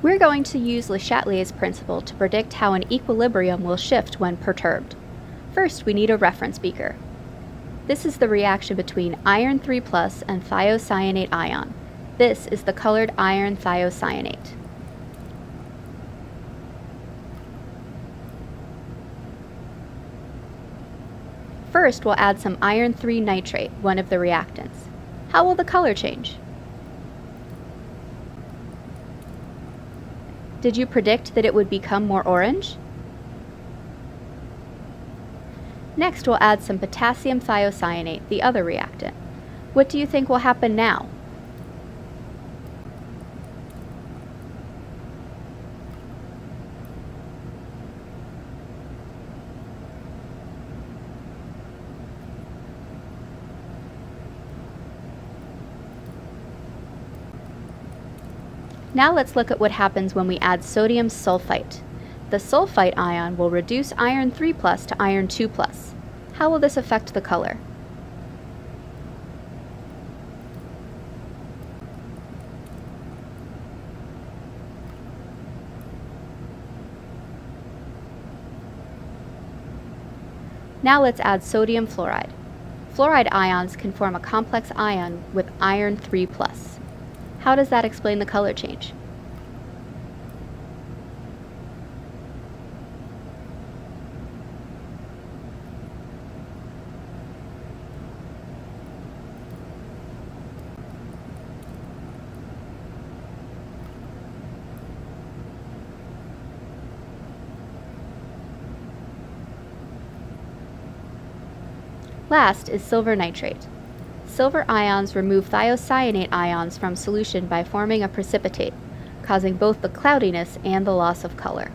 We're going to use Le Chatelier's principle to predict how an equilibrium will shift when perturbed. First, we need a reference beaker. This is the reaction between iron 3 plus and thiocyanate ion. This is the colored iron thiocyanate. First, we'll add some iron 3 nitrate, one of the reactants. How will the color change? Did you predict that it would become more orange? Next, we'll add some potassium thiocyanate, the other reactant. What do you think will happen now? Now let's look at what happens when we add sodium sulfite. The sulfite ion will reduce iron 3 plus to iron 2 plus. How will this affect the color? Now let's add sodium fluoride. Fluoride ions can form a complex ion with iron 3 plus. How does that explain the color change? Last is silver nitrate silver ions remove thiocyanate ions from solution by forming a precipitate, causing both the cloudiness and the loss of color.